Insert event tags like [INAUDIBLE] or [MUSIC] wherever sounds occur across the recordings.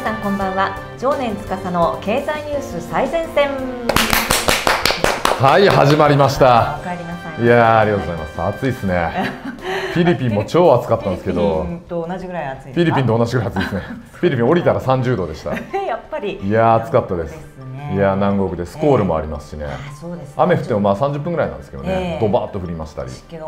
皆さんこんばんは。常年司の経済ニュース最前線。はい始まりました。お帰りなさいいやーありがとうございます。暑いですね。[LAUGHS] フィリピンも超暑かったんですけど。フィリピンと同じぐらい暑いフィリピンと同じぐらい暑いですね。フィリピン降りたら30度でした。[LAUGHS] やっぱり。いやー暑かったですねいやー南国でスコールもありますしね、雨降ってもまあ30分ぐらいなんですけどね、ええ。ドバーッと降りましたりして、はい。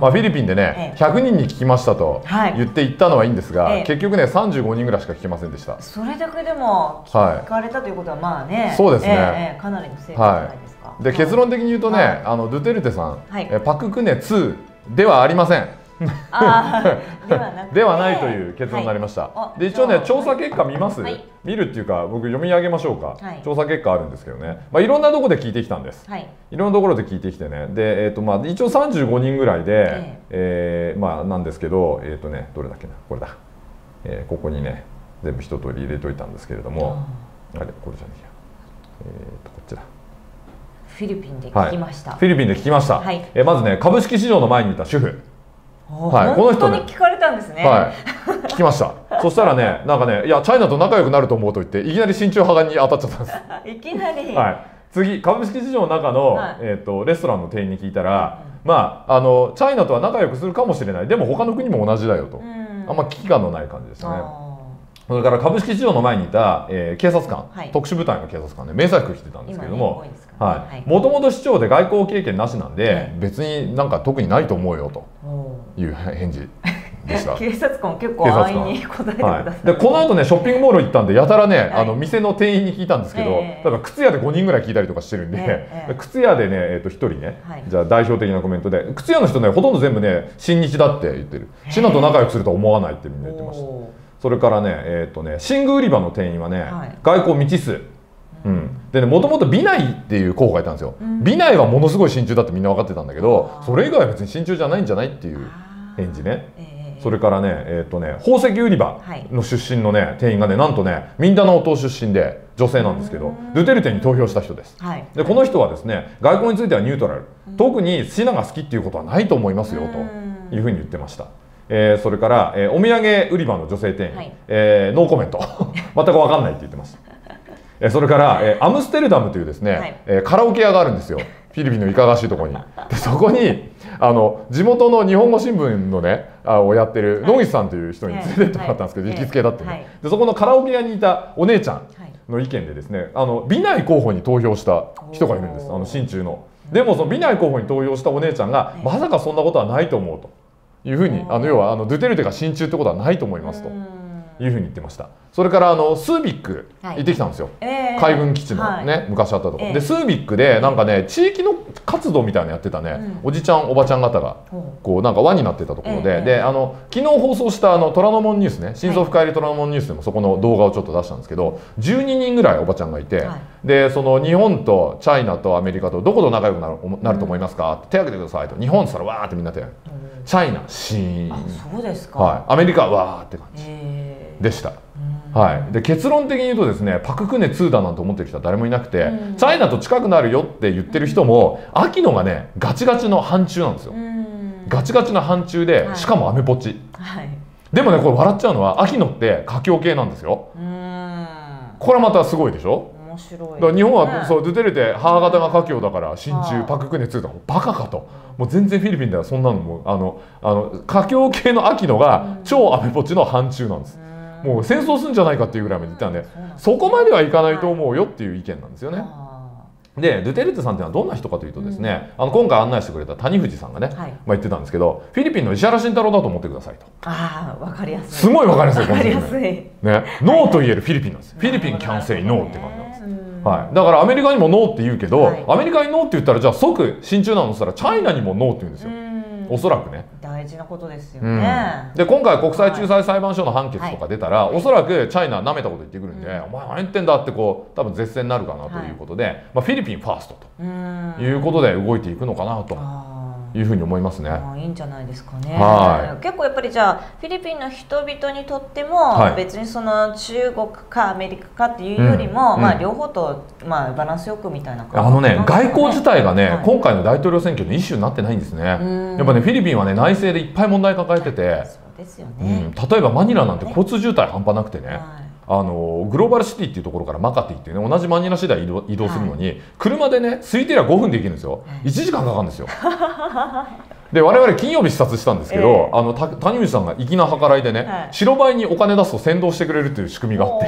まあ、フィリピンでえねえ100人に聞きましたとはい。言って行ったのはいいんですが、ええ。結局ね35人ぐらいしか聞けませんでした。それだけでもはい。聞かれたということはまあね、そうですね。かなりの成果じゃないですか、で結論的に言うとね、はい。あのドゥテルテさん、はい。えパククネ2ではありません。ではないという結論になりました、はい。あで一応ね調査結果見ます、はい。見るっていうか僕読み上げましょうか、はい。調査結果あるんですけどね、まあ、いろんなところで聞いてきたんです。はい。いろんなところで聞いてきてね。で、えーとまあ、一応35人ぐらいで、ええ。ーまあ、なんですけどえっ、とねどれだっけな？これだ、えーここにね全部一通り入れといたんですけれども。あれこれじゃねえや。えっ、とこっちだ。フィリピンで聞きました、フィリピンで聞きました、はい。えーまずね株式市場の前にいた主婦。おはいこの本当人ねに聞かれたんですね、はい、聞きました。[LAUGHS] そしたらね、なんかね、いや、チャイナと仲良くなると思うと言って、いきなり親中派に当たっちゃったんです。[LAUGHS] い、きなり、はい。次、株式市場の中の、はいえっ、と、レストランの店員に聞いたら、まあ、あの、チャイナとは仲良くするかもしれない。でも、他の国も同じだよと。うんあんま危機感のない感じでしたね。あそれから株式市場の前にいた、えー警察官、はい特殊部隊の警察官で迷彩服着てたんですけれどもははい。いもともと市長で外交経験なしなんで、はい。別になんか特にないと思うよという返事でした。[LAUGHS] ー。警察官も結構安官易に答えてくはい、ださい、でこの後ねショッピングモール行ったんでやたらね、はい。あの店の店員に聞いたんですけど、ええ。だから靴屋で5人ぐらい聞いたりとかしてるんで、ええ靴屋でね、えー、と1人ね、はい。じゃあ代表的なコメントで靴屋の人ねほとんど全部ね親日だって言ってる。ええ。シナと仲良くするとは思わないってみんな言ってました。おそれからねえっ、とね寝具売り場の店員はね、はい。外交未知数うん、でねもともと美内っていう候補がいたんですよ、うん。美内はものすごい真鍮だってみんな分かってたんだけどそれ以外は別に真鍮じゃないんじゃないっていうー。返事ね。ええそれからね、えっ、とね、宝石売り場の出身のね、店員がね、なんとね、ミンダナオ島出身で、女性なんですけどうん、ドゥテルテに投票した人です。はい。で、この人はですね、外交についてはニュートラル、特にシナが好きっていうことはないと思いますようん。というふうに言ってました。えーそれから、えーお土産売り場の女性店員、はい。えーノーコメント、[LAUGHS] 全く分かんないって言ってました。えーそれから、えーアムステルダムというですね、はい。えーカラオケ屋があるんですよ。フィリピンのいかがわしいところに。でそこにあの地元の日本語新聞のねあをやってるはい。野口さんという人に連れてってもらったんですけど、はい。行きつけだってね、はいでそこのカラオケ屋にいたお姉ちゃんはい。の意見でですねあの美内候補に投票した人がいるんです。あの心中の。でもその美内候補に投票したお姉ちゃんが、い。まさかそんなことはないと思うというふうにあの要はあのドゥテルテが心中ってことはないと思いますと。うんいうふうに言ってました。それからあのスービックはい。行ってきたんですよ、ええ海軍基地のね、はい。昔あったとこ。ろ、ええ。でスービックでなんかね地域の活動みたいなのやってたね、うん。おじちゃんおばちゃん方がほこうなんか輪になってたところで、ええ。であの昨日放送したあの虎ノ門ニュースね新祖深入り虎ノ門ニュースでもそこの動画をちょっと出したんですけど12人ぐらいおばちゃんがいて、はい。でその日本とチャイナとアメリカとどこと仲良くなるなると思いますか、って手挙げてくださいと。日本っつったらわーってみんな手うチャイナシーン。あそうですか、はい、アメリカわーって感じ。ええでした。うんはい、で結論的に言うとですねパククネ2だなんて思ってる人は誰もいなくて、うん。チャイナと近くなるよって言ってる人も秋野がねガチガチの反中なんですよ、うん。ガチガチな反中で、はい。しかもアメポチ。はい。でもねこれ笑っちゃうのは秋野って華僑系なんですよ。うん。これまたすごいでしょ？面白い。だから日本は、ね。そうドゥテルテ母方が華僑だから親はあ中パククネ2だバカかと。もう全然フィリピンではそんなのもうあのあの華僑系の秋野が超アメポチの反中なんです。うんもう戦争するんじゃないかっていうぐらいまで言ったんでそこまではいかないと思うよっていう意見なんですよね。あでドゥテルテさんっていうのはどんな人かというとですね、あの今回案内してくれた谷藤さんがね、はい。まあ、言ってたんですけどフィリピンの石原慎太郎だと思ってくださいと。あーわかりやすい。すごいわかりやすいわかりやすい。ね。ノーと言えるフィリピンなんですフィリピンキャンセイノーって感じなんです、うん。はい、だからアメリカにもノーって言うけど、はい。アメリカにノーって言ったらじゃあ即親中なのって言ったらチャイナにもノーって言うんですよ、うん。おそらくね大事なことですようん。ね、で今回国際仲裁裁判所の判決とか出たら、はい。おそらくチャイナ舐めたこと言ってくるんで、うん。お前何言ってんだってこう多分絶戦になるかなということで、まあ、フィリピンファーストうん。ということで動いていくのかなというふうに思いますね。まあいいんじゃないですかね、は結構やっぱりじゃあフィリピンの人々にとっても、はい。別にその中国かアメリカかっていうよりも、まあ、うん。うん両方と、まあ、バランスよくみたいなあのね、外交自体がね、はい。今回の大統領選挙のイシューになってないんですね。うん。やっぱね、フィリピンはね、内政でいっぱい問題抱えてて、そうですようん、ね。例えばマニラなんて交通渋滞半端なくてね、はいあのグローバルシティっていうところからマカティっていうね同じマニラ市で移動移動するのに、車でね空いてりゃ5分で行けるんですよ、はい。1時間かかるんですよ。で我々金曜日視察したんですけど、ええ。あのた谷口さんが粋な計らいでね、はい。白バイにお金出すと先導してくれるっていう仕組みがあって。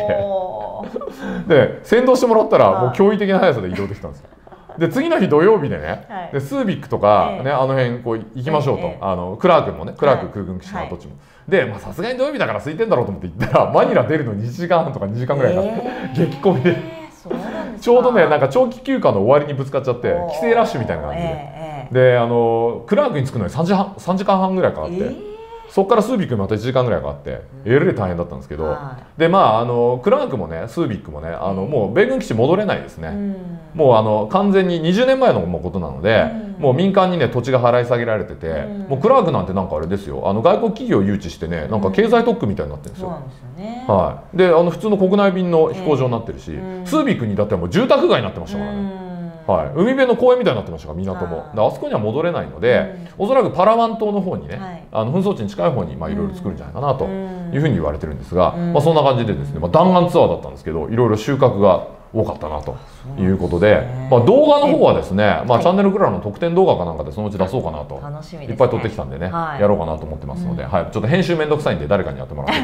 で先導してもらったらはい。もう驚異的な速さで移動できたんですよ。で次の日土曜日でね、はい。でスービックとか、ええ。ね、あの辺こう行きましょうと、ええ。あのクラークもねクラークはい。空軍基地の跡地も、でまあさすがに土曜日だから空いてんだろうと思って行ったらマニラ出るのに1時間半とか2時間ぐらいかかって、えー。激混みで。そうなんですか。ちょうどねなんか長期休暇の終わりにぶつかっちゃって帰省ラッシュみたいな感じで、ええであのクラークに着くのに3時半3時間半ぐらいかかって、ええそこからスービックにまた1時間ぐらいかかってえらい大変だったんですけど、はでまああのクラークもねスービックもねあのもう米軍基地戻れないですね、うん。もうあの完全に20年前のことなので、うん。もう民間にね土地が払い下げられてて、うん。もうクラークなんてなんかあれですよ。あの外国企業を誘致してねなんか経済特区みたいになってるんですよ。はい、であの普通の国内便の飛行場になってるし、うん。スービックにだってもう住宅街になってましたからね、うんはい、海辺の公園みたいになってましたか？ら港も、あそこには戻れないので、おそらくパラワン島の方にね、はい。あの紛争地に近い方にまあいろいろ作るんじゃないかなとうん。いうふうに言われてるんですが、うん。まあ、そんな感じでですね、まあ、弾丸ツアーだったんですけどいろいろ収穫が多かったなということで、ねまあ、動画の方はですね、まあ、はいチャンネルクラの特典動画かなんかでそのうち出そうかなと。楽しみです、ね。いっぱい撮ってきたんでね、はいやろうかなと思ってますので、うんはい、ちょっと編集めんどくさいんで誰かにやってもらって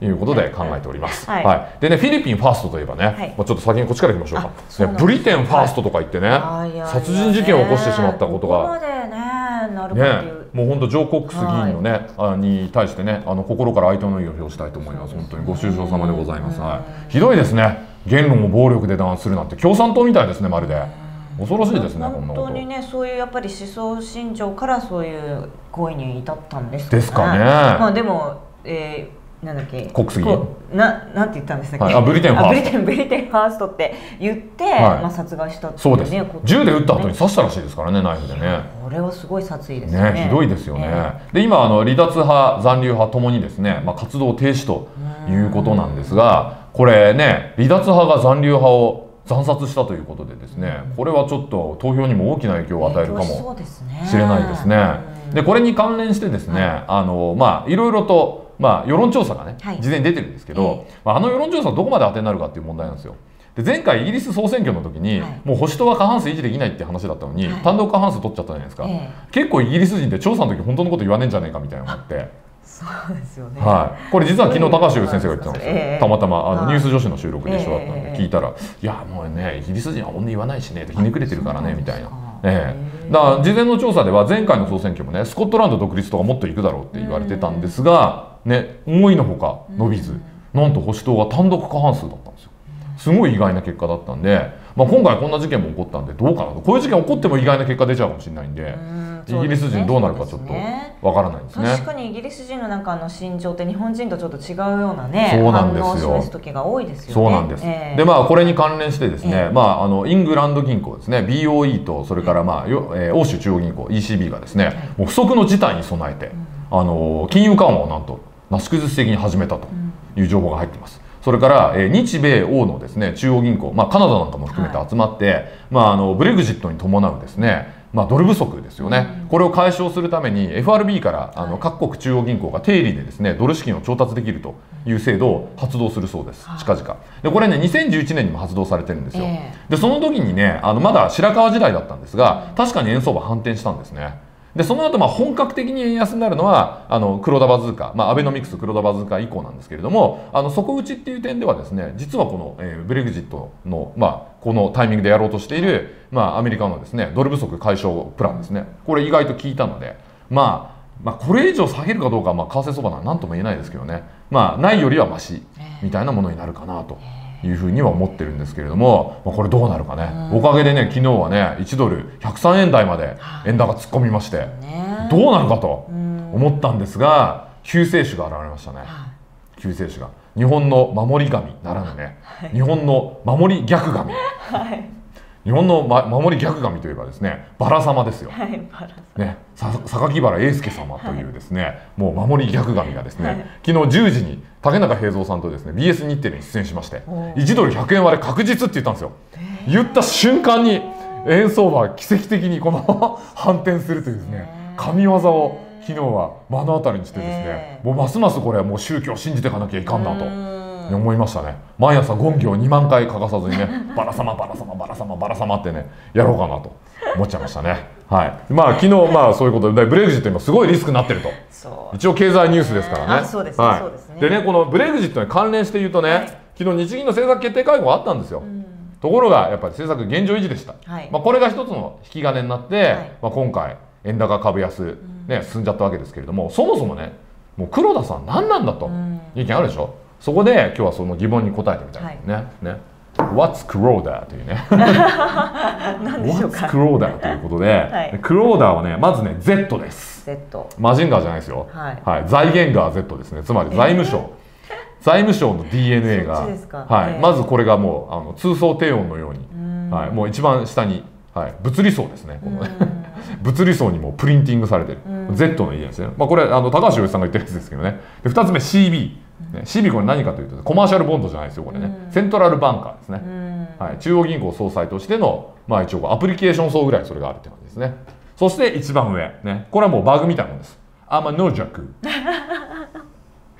とい。うことで考えております。[LAUGHS] はい。でねフィリピンファーストといえばね、はい。まあ、ちょっと先にこっちから行きましょうか。ね。ブリテンファーストとか言ってね、殺人事件を起こしてしまったことが。ここまでねなるかっていねう、、もう本当ジョー・コックス議員のね、あに対してねあの心から哀悼の意を表したいと思います。本当にご愁傷様でございます、うん。はい、ひどいですね。言論を暴力で弾圧するなんて共産党みたいですねまるで。恐ろしいですね本当にねそういうやっぱり思想信条からそういう行為に至ったんですですかね。まあでも、えーなんだっけ？国杉ななんて言ったんでしたっけ、はい。あブリテンファースト。あブリテンブリテンファーストって言って、はい。まあ殺害したっていそうです。銃で撃った後にね刺したらしいですからねナイフでね。[LAUGHS] これはすごい殺意ですよね。ね、ひどいですよね。えで今あの離脱派残留派ともにですね、まあ、活動停止ということなんですがこれね離脱派が残留派を惨殺したということでですねこれはちょっと投票にも大きな影響を与えるかもそうですね。しれないですね。でこれに関連してですね、はい。あのまあいろいろとまあ世論調査がね、はい。事前に出てるんですけど、えまああの世論調査どこまで当てになるかっていう問題なんですよ。で前回イギリス総選挙の時に、はい。もう保守党は過半数維持できないって話だったのに、はい。単独過半数取っちゃったじゃないですか。え結構イギリス人って調査の時本当のこと言わねえんじゃねえかみたいなのがあって、そうですよね。はい、これ実は昨日高橋先生が言ってたんですよ、ええたまたまあのはいニュース女子の収録で一緒だったんでええ。聞いたら「いやもうねイギリス人は本音言わないしね」ひねくれてるからねみたいな。ええ、だから事前の調査では前回の総選挙もねスコットランド独立とかもっといくだろうって言われてたんですが、ね、思いのほか伸びず、なんと保守党が単独過半数だったんですよ。すごい意外な結果だったんで、まあ、今回こんな事件も起こったんでどうかなと。こういう事件起こっても意外な結果出ちゃうかもしれないんで、うん。イギリス人どうなるかちょっとわからないですね。確かにイギリス人のなんかあの心情って日本人とちょっと違うようなねそうなんですよ。反応を示す時が多いですよね。そうなんです。ええ。でまあこれに関連してですね、ええ。まああのイングランド銀行ですね、BOE とそれからまあよ、えー欧州中央銀行 ECB がですね、もう不測の事態に備えて、あの金融緩和をなんとなし崩し的に始めたという情報が入っています。それから、えー日米欧のですね中央銀行、まあ、カナダなんかも含めて集まって、まあ、あのブレグジットに伴うですね、まあ、ドル不足ですよね、これを解消するために FRB からあのはい。各国中央銀行が定理でですねドル資金を調達できるという制度を発動するそうです、はい。近々。でこれね2011年にも発動されてるんですよ、え。でその時にねあのまだ白川時代だったんですが確かに円相場反転したんですねでその後まあ本格的に円安になるのはあの黒田バズーカ、まあ、アベノミクス黒田バズーカ以降なんですけれどもあの底打ちっていう点ではですね実はこの、えーブレグジットの、まあ、このタイミングでやろうとしている、まあ、アメリカのですねドル不足解消プランですね。これ意外と効いたので、まあ、まあこれ以上下げるかどうかはまあ為替相場なら何とも言えないですけどね。まあないよりはマシみたいなものになるかなと。いうふうには思ってるんですけれども、まあ、これどうなるかね、おかげでね昨日はね1ドル103円台まで円高突っ込みまして、ね。どうなるかとうん。思ったんですが救世主が現れましたね。は救世主が。日本の守り神ならぬね、日本の守り逆神、日本の、ま、守り逆神といえばですねバラ様ですよ、いはいね、さ榊原英介様というですね、もう守り逆神がですね、はい。昨日10時に竹中平蔵さんとですね BS 日テレに出演しましておー。1ドル100円割れ確実って言ったんですよ。言った瞬間に円相場は奇跡的にこの [LAUGHS] 反転するというですね神業を昨日は目の当たりにしてですね、えもうますますこれはもう宗教を信じていかなきゃいかんなと。うん。思いましたね。毎朝ゴンギを2万回欠かさずにね [LAUGHS] バラ様バラ様バラ様バラ様ってねやろうかなと思っちゃいましたね。はい。まあ昨日まあそういうことでブレグジット今すごいリスクになってると。一応経済ニュースですからね。あそうですねはい。そうですねでねこのブレグジットに関連して言うとね、はい。昨日日銀の政策決定会合があったんですよ、ところがやっぱり政策現状維持でした、はい。まあ、これが一つの引き金になって、はい。まあ、今回円高株安、ね、進んじゃったわけですけれどもそもそもねもう黒田さん何なんだと。ん。いう意見あるでしょ。そこで今日はその疑問に答えてみたいですね、ね What's Kuroda というね。[LAUGHS] 何でしょう What's か Kuroda ということで、はい。クローダーはねまずね Z です。Z マジンガーじゃないですよ、はい。財源が Z ですね。つまり財務省、財務省の DNA が [LAUGHS] はい。ええまずこれがもうあの通奏低音のように、ん。はい、もう一番下に、はい、物理層ですね。この [LAUGHS] 物理層にもプリンティングされてる、うん。Z の意ですね、まあ、これあの高橋洋一さんが言ってるやつですけどね。で2つ目 CB、ね、CB これ何かというとコマーシャルボンドじゃないですよこれね、うん。セントラルバンカーですね、うん。はい、中央銀行総裁としての、まあ、一応アプリケーション層ぐらいそれがあるって感じですね。そして一番上、ね、これはもうバグみたいなもんです。アマノジャク。[LAUGHS]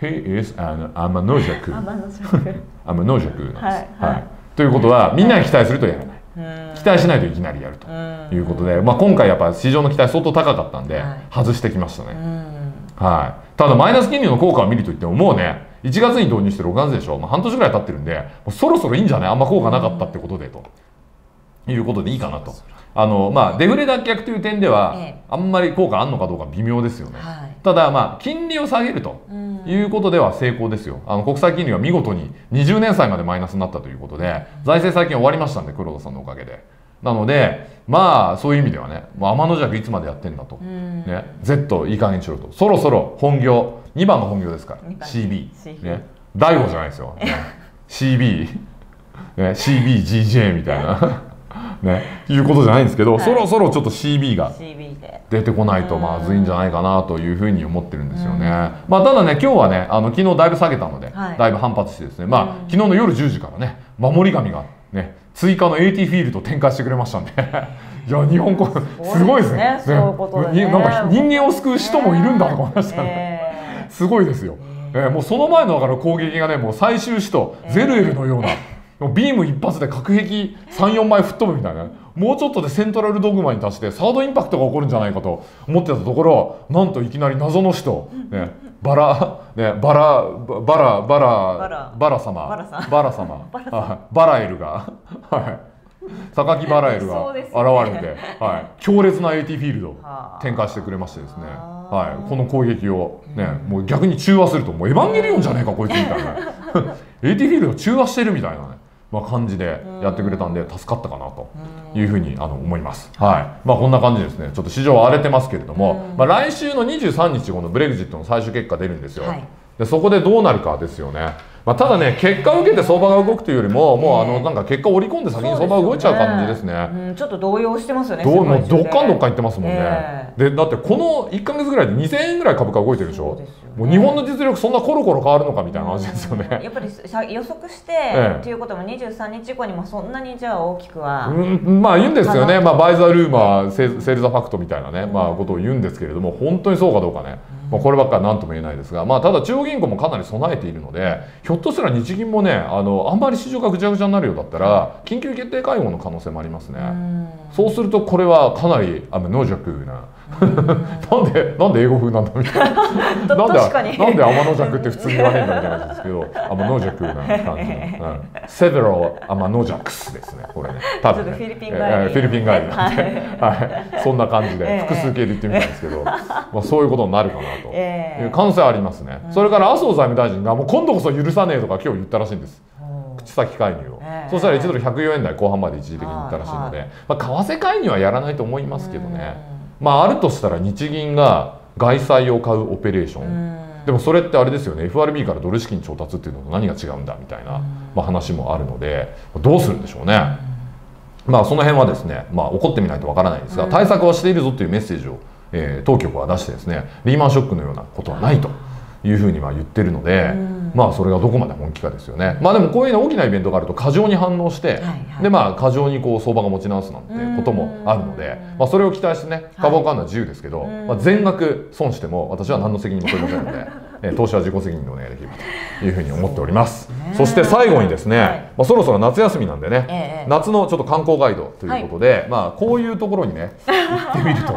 He is an [LAUGHS] アマノジャク。天の尺アマノジャクなんです、はいはい。ということはみんなに期待するとやらない。うん。期待しないといきなりやるとうんいうことで、まあ、今回やっぱ市場の期待相当高かったんではい。外してきましたね、うん。はい、ただマイナス金利の効果を見るといってももうね1月に導入して6月でしょ、まあ、半年ぐらい経ってるんでもうそろそろいいんじゃない？あんま効果なかったってことでと、いうことでいいかなと。あの、まあ、デフレ脱却という点では、ええ。あんまり効果あんのかどうか微妙ですよね、はい。ただまあ金利を下げるとうん。いうことでは成功ですよ。あの国債金利は見事に20年債までマイナスになったということで財政再建終わりましたんで黒田さんのおかげでなのでまあそういう意味ではね天の弱いつまでやってんだと、うん。ね、Z いい加減にしろと。そろそろ本業2番が本業ですから CB、CB ね、大悟じゃないですよ、ね、CB、ね、CBGJ みたいな。[LAUGHS] ね。いうことじゃないんですけど、はい。そろそろちょっと CB が出てこないとまずいんじゃないかなというふうに思ってるんですよね。うん。まあただね今日はねあの昨日だいぶ下げたので、はい。だいぶ反発してですね。まあ、うん。昨日の夜10時からね守り神がね追加の AT フィールド展開してくれましたんで。[LAUGHS] いや日本国すごいですね。そういうことでね。になんか人間を救う人もいるんだとか思いましたね、え。すごいですよ、えーもうその前のだから攻撃がねもう最終使徒ゼルエルのような、もうビーム一発で核兵器34枚吹っ飛ぶみたいなもうちょっとでセントラルドグマに達してサードインパクトが起こるんじゃないかと思ってたところなんといきなり謎の使徒、ね、バラ、ね、バラバラバラバラ。バラ様。バラ様。バラエルが、はい、[LAUGHS] 榊バラエルが現ね。れて、はい、強烈な AT フィールドをはあ。展開してくれましてですね、はい、この攻撃を、ねもう逆に中和するともうエヴァンゲリオンじゃねえかこいつみたいな [LAUGHS] AT フィールド中和してるみたいなね、まあ、感じでやってくれたんで助かったかなというふうにあの思います、はい。まあ、こんな感じですね。ちょっと市場は荒れてますけれども、うん。まあ、来週の23日このブレグジットの最終結果出るんですよ、はい。でそこでどうなるかですよね、まあ、ただね結果を受けて相場が動くというよりももうあのええなんか結果を織り込んで先に相場が動いちゃう感じですね。うん、ちょっと動揺してますよねどうどっかんどっかんいってますもんね、えでだってこの1か月ぐらいで2000円ぐらい株価動いてるでしょ？そうね。もう日本の実力そんなコロコロ変わるのかみたいな話ですよね、やっぱりさ予測して、ええ。っていうことも23日以降にもそんなにじゃあ大きくは、うん、まあ言うんですよね、まあ、バイザールーマーセールセールザファクトみたいなね、まあ、ことを言うんですけれども本当にそうかどうかね、まあ、こればっかりは何とも言えないですが、まあ、ただ中央銀行もかなり備えているのでひょっとしたら日銀もねあのあんまり市場がぐちゃぐちゃになるようだったら緊急決定会合の可能性もありますね。うんそうするとこれはかなりあのノージャクな [LAUGHS] なんでなんで英語風なんだみたいな。[LAUGHS] となんでなんで天の弱って普通に言わへんのみたいな感じですけどアマノージャクな感じの、[LAUGHS] うん、セベロアマノージャクスですねこれね。多分ねフィリピン帰り。えーフィリピン帰りなんで、はい。そんな感じえでえ複数形で言ってみたんですけど、まあ、そういうことになるかなと。ええいう可能性はありますね、それから麻生財務大臣がもう今度こそ許さねえとか今日言ったらしいんです。口先介入を、ええそしたら1ドル104円台後半まで一時的に行ったらしいので、まあ、為替介入はやらないと思いますけどね、まああるとしたら日銀が外債を買うオペレーション、うん。でもそれってあれですよね。FRB からドル資金調達っていうのと何が違うんだみたいな、まあ、話もあるのでどうするんでしょうね。まあその辺はですね、まあ、怒ってみないとわからないんですが、うん。対策はしているぞというメッセージを、えー当局は出してですねリーマンショックのようなことはないというふうには言ってるので、うん。まあそれがどこまで本気かですよね、まあでもこういうね大きなイベントがあると過剰に反応して、はいはい。でまあ過剰にこう相場が持ち直すなんてこともあるので、まあ、それを期待してね株を買うのは自由ですけど、うん。まあ、全額損しても私は何の責任も取りませんので、[LAUGHS] えー投資は自己責任でお願いできればというふうに思っております。そね。そして最後にですね、はい。まあ、そろそろ夏休みなんでね、ええ夏のちょっと観光ガイドということで、まあこういうところにね [LAUGHS] 行ってみると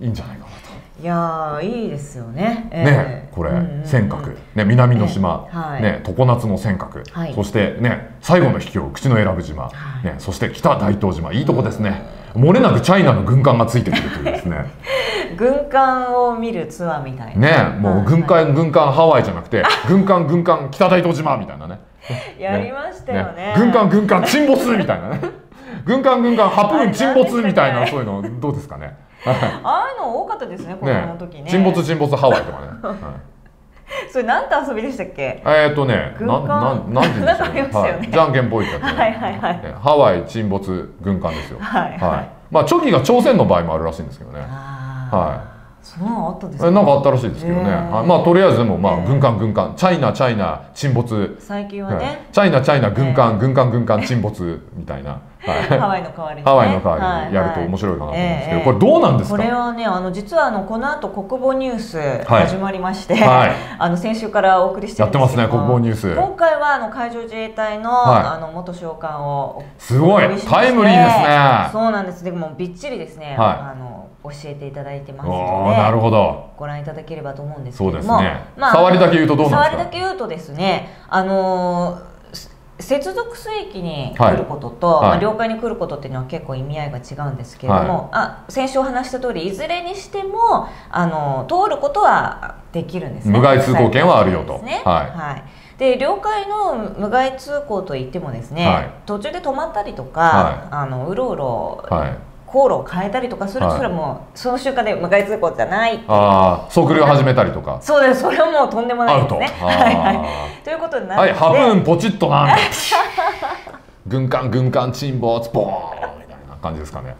いいんじゃないかな。と。いやーいいですよね。えね、これ、尖閣、ね、南の島、えはいね、常夏の尖閣、はいそしてね、最後の秘境、口永良部島、はいね、そして北大東島、いいとこですね。漏れなくチャイナの軍艦がついてくるというですね。[LAUGHS] 軍艦を見るツアーみたいな。ね、もう軍艦、軍艦ハワイじゃなくて、軍艦、軍艦、北大東島みたいなね。[LAUGHS] やりましたよね。軍艦、軍艦、沈没みたいなね。軍艦、軍艦、ハプーン沈没みたいな、そういうの、どうですかね。ああいうの多かったですね、子供の時ね。沈没、沈没、ハワイとかね。[LAUGHS] はいそれなんて遊びでしたっけ？えーっとね、軍なん、艦？なん、なんて言うんでしょうねはい、じゃんけんぽいってやつね。はいはいはい。ねハワイ沈没軍艦ですよ。はいはいまあ、チョキが朝鮮の場合もあるらしいんですけどね。はそうなのあったんですえか。なんかあったらしいですけどね。まあ、とりあえずでも、まあ、軍艦、軍艦、チャイナ、チャイナ、沈没。最近ははいね、チャイナ、チャイナ、軍艦、軍艦、軍艦、沈没みたいな。はい。ハワイの代わりにね。ハワイの代わりにやると面白いかなと思うんですけど、はいはいこれどうなんですか？これはねあの実はあのこの後国防ニュースはい。始まりまして、はい。[LAUGHS] あの先週からお送りしてやってますね国防ニュース。今回はあの海上自衛隊の,、はい。あの元将官をすごい。タイムリーですね。そうなんです。でもびっちりですね、はい。あの教えていただいてますおのーなるでほど。ご覧いただければと思うんですけそうれどもですね。触りだけ言うとどうなんですか？触りだけ言うとですねあのー接続水域に来ることと、はい。まあ、領海に来ることっていうのは結構意味合いが違うんですけれども、あ先週お話した通りいずれにしてもあの通ることはできるんですね。無害通行権はあるよと。ね。はい。はい。で領海の無害通行といってもですね、はい。途中で止まったりとか、はあのうろうろはい。航路を変えたりとかするはいそれはもうその瞬間で無害通行じゃないああ、測量始めたりとか。そうですそれはもうとんでもな。いですね。あ [LAUGHS] はいはいーということになはい、って、ハプーンポチッとな。みたいな軍艦、軍艦、沈没、ボーンみたいな感じですかね。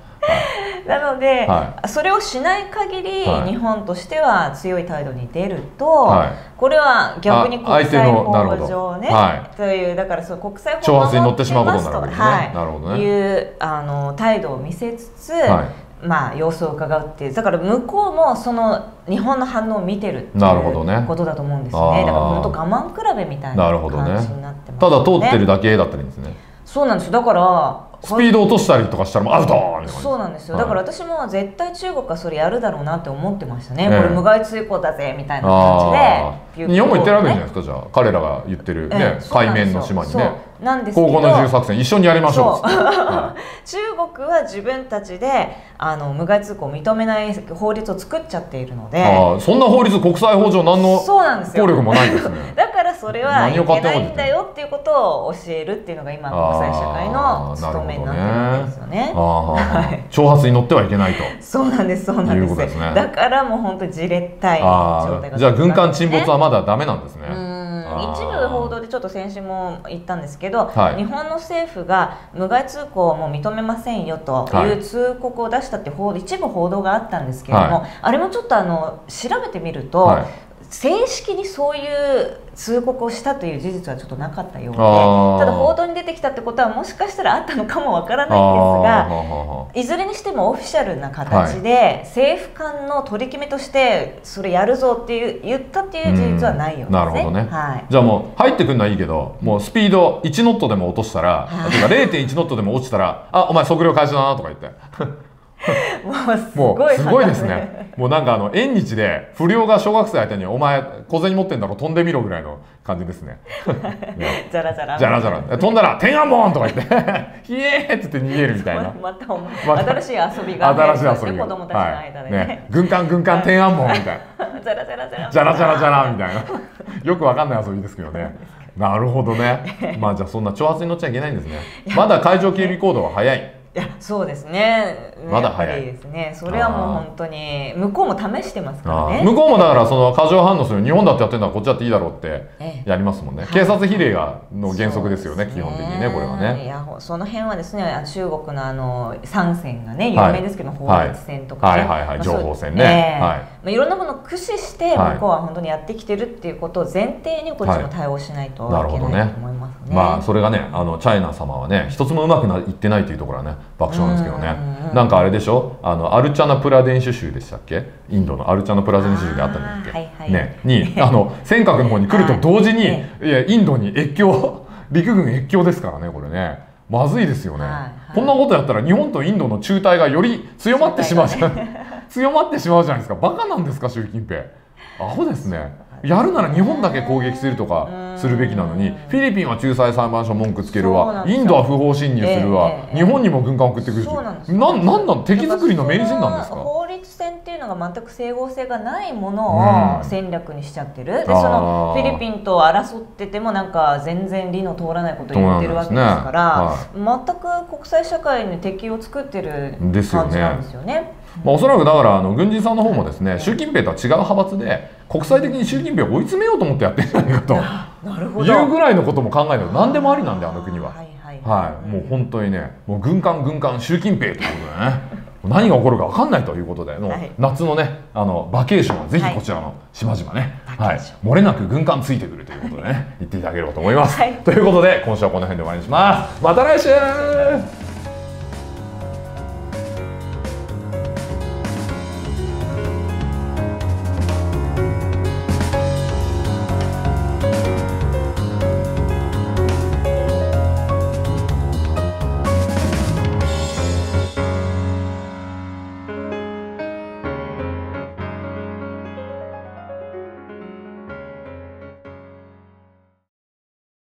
なので、はそれをしない限り、はい。日本としては強い態度に出ると、はい。これは逆に国際法上ね、はというだからそう国際法挑発に乗ってしまうことになるわけですね。はい、なるほどね。いうあの態度を見せつつ、はまあ様子を伺うっていうだから向こうもその日本の反応を見てるっていなるほどね。うことだと思うんですよね。だから本当我慢比べみたいななるほどね。感じになってますただ通ってるだだけだったらいいんですね。そうなんですよ。だからスピード落としたりとかしたらもうアウトそうなんですよ、はい。だから私も絶対中国はそれやるだろうなって思ってましたね、ええ。これ無害通行だぜみたいなあ感じで。ー。日本も行ってるわけじゃないねですか、じゃあ。彼らが言ってる、ね海面の島にねなんですけど。高校の自由作戦一緒にやりましょう。は [LAUGHS] 中国は自分たちであの無害通行を認めない法律を作っちゃっているのいでそんな法律国際法上何の効力もないですね。[LAUGHS] だからそれはいけ手ないんだよっていうことを教えるっていうのが今国際社会の務めになってるんですよね。[LAUGHS] 挑発に乗ってはいけないと。そうなんですそうなんです。ですね。だからもう本当にじれったい状あ態がーじゃあ軍艦沈没ははまだダメなんですね。一部ちょっと先週も言ったんですけど、はい。日本の政府が無害通行をもう認めませんよとはい。いう通告を出したって報道一部報道があったんですけれども、はあれもちょっとあの調べてみると、はい正式にそういう通告をしたという事実はちょっとなかったようでただ報道に出てきたってことはもしかしたらあったのかもわからないんですが。いずれにしてもオフィシャルな形で、政府間の取り決めとしてそれやるぞっていう言ったっていう事実はないようですね。うんなるほどねはい。じゃあもう入ってくるのはいいけどもうスピード1ノットでも落としたら、はいてか0.1ノットでも落ちたら「あお前測量開始だな」とか言ってもうすもごいですねもうなんかあの縁日で不良が小学生相手に「お前小銭持ってんだろ飛んでみろ」ぐらいの感じですね。ねじゃらじゃら。じゃらじゃら飛んだら「天安門!」とか言って「[LAUGHS] ひえー!」っつって逃げるみたいなま。また新しい遊びが、新しい遊びが子供たちの間でね。はいね、軍艦軍艦天安門みたいなじゃらじゃらじゃら。じゃらじゃらじゃらみたいな [LAUGHS] よくわかんない遊びですけどねなるほどねまあじゃあそんな挑発に乗っちゃいけないんですねまだ海上警備行動は早いいやそうですね。まだ早い。ですね。それはもう本当に向こうも試してますからね。向こうもだからその過剰反応する日本だってやってるのはこっちだっていいだろうってえやりますもんね、はい。警察比例がの原則ですよねそう基本的にねこれはいね。やほその辺はですね中国のあの三線がね有はい。名ですけど、法律戦とかね、はい。はいはい情報戦ね。ええ。はい。まあ、いろんなものを駆使してはい。向こうは本当にやってきてるっていうことを前提にこっちも対応しないとはいいけないと思いますね。まあそれがねあのチャイナ様はね一つもうまくないってないというところはね爆笑なんですけどね。うんなんかあれでしょ？あのアルチャナプラデンシュ州でしたっけ？インドのアルチャナプラデンシュ州であったんだっけ、はいはい。ね。に [LAUGHS] あの尖閣の方に来ると同時に、はいい、やインドに越境 [LAUGHS] 陸軍越境ですからねこれね。まずいですよね、はいはい。こんなことやったら日本とインドの中隊がより強まってしまうじゃん、[LAUGHS] 強まってしまうじゃないですか。バカなんですか習近平。アホですねやるなら日本だけ攻撃するとかするべきなのにうんフィリピンは仲裁裁判所文句つけるわ。インドは不法侵入するわ、ええええ。日本にも軍艦送ってくるし。そうなんなん敵作りの名人なんですか？法律戦っていうのが全く整合性がないものうんを戦略にしちゃってる、であーそのフィリピンと争っててもなんか全然理の通らないことを言ってるわけですからそうなん全く国際社会に敵を作ってる感じなんですよね。まあ、おそらくだからあの軍人さんの方もですね習近平とは違う派閥で国際的に習近平を追い詰めようと思ってやってるんじゃないかと。[LAUGHS] なるほど。いうぐらいのことも考えると何でもありなんであの国は。はいはい。はい、もう本当にね、もう軍艦軍艦習近平ということでね、何が起こるか分かんないということで、もうはい。夏のね、あのバケーションはぜひこちらの島々ね、はい。漏れなく軍艦ついてくるということでね、言っていただければと思います。はい。ということで、今週はこの辺で終わりにします。また来週